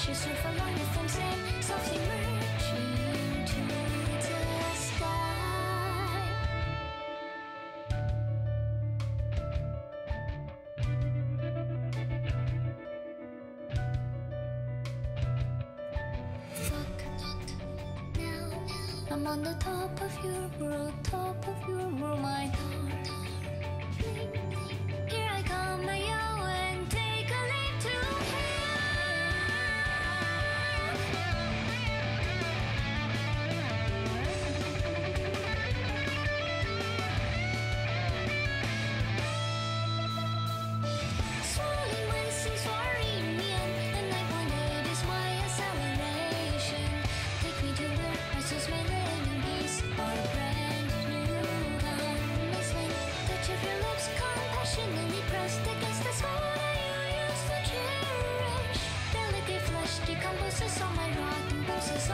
Along softly merging the sky. Fuck now, I'm on the top of your world, top of your world, my darling. Decomposes on my rotten pulses